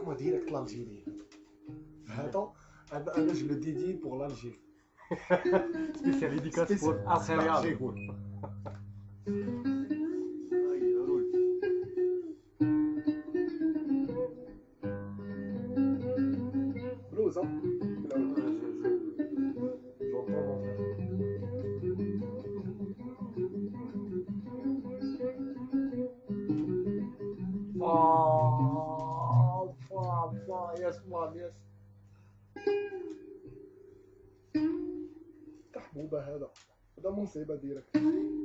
زعما ديريكت لالجيري هذا هذا انا جو لو ديدي بور لالجيري سبيسيال ديديكاس تحبوبه هذا هذا مصيبه ديريكت قالوا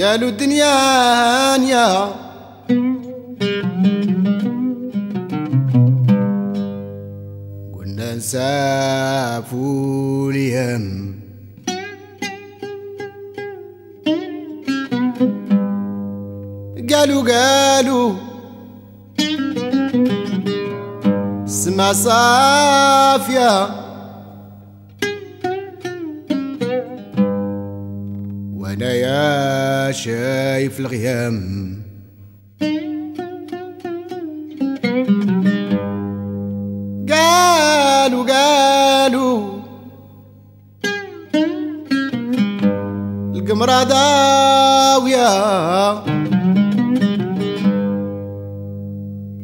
قالوا الدنيا هانية. قلنا نسافوا اليم قالوا قالوا السما صافية. وأنا يا شايف الغيام. قالوا قالوا القمرة داوية.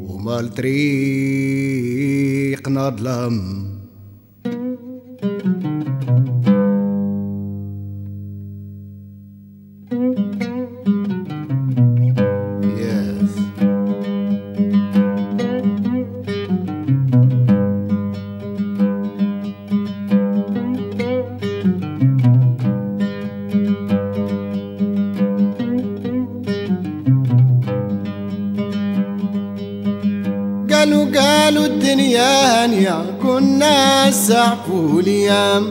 وما الطريق نظلم. الدنيا هانية كنا سعفوا اليام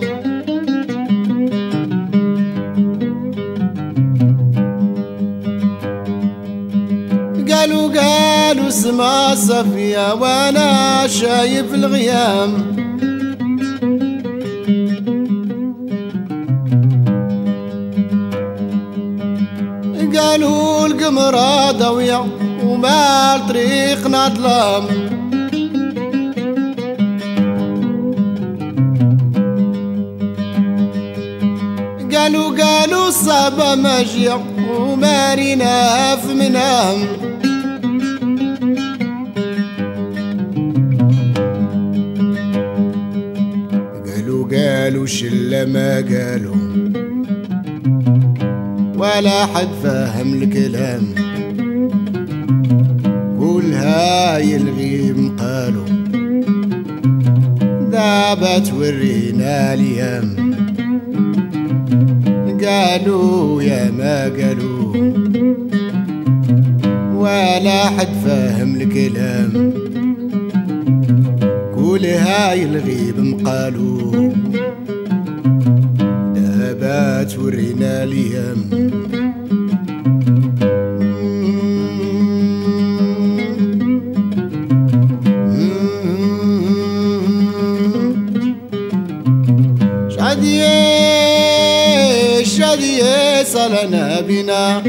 قالوا قالوا سما صفية وأنا شايف الغيام. قالوا القمرة ضوية وما طريقنا ظلام الصعبة ماشية ومارينا في منام. قالوا قالوا شلة ما قالوا. ولا حد فاهم الكلام. كل هاي الغيم قالوا. دابا تورينا اليام قالوا يا ما قالوا ولا حد فاهم الكلام. كل هاي الغيب مقالوا دابا تورينا اليام وصلنا بنا.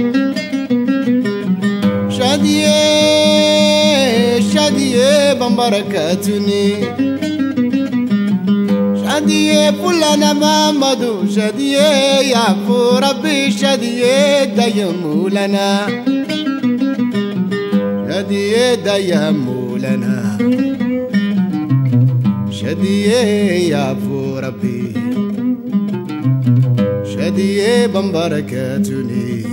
شادية شادية بمبركاتني. شادية فلانة محمد شادية يعفو ربي شادية دايم لنا شادية دايم لنا شادية يعفو ربي. شادية بمبركاتني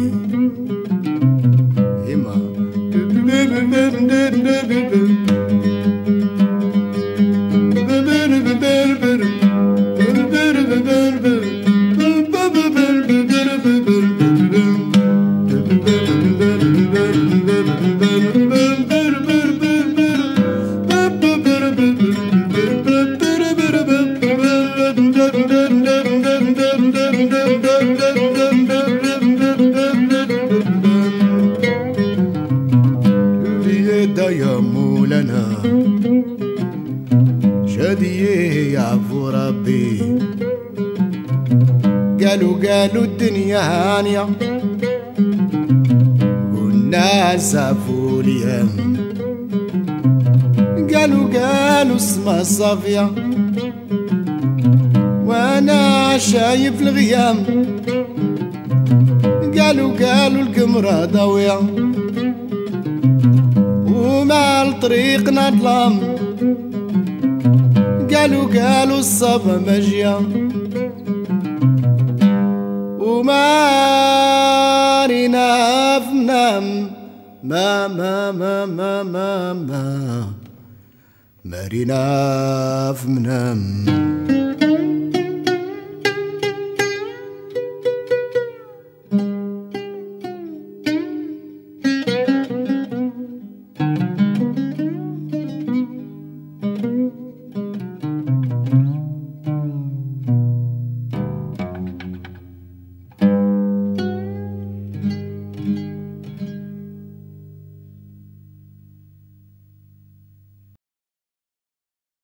قالوا قالوا الدنيا هانية. والناس عفوا ليها قالوا قالوا السما صافية. وأنا شايف الغيام. قالوا قالوا القمرة ضوية. وما لطريقنا ظلام قالوا قالوا الصبا مجيا في منام ما ما ما ما ما ما. في منام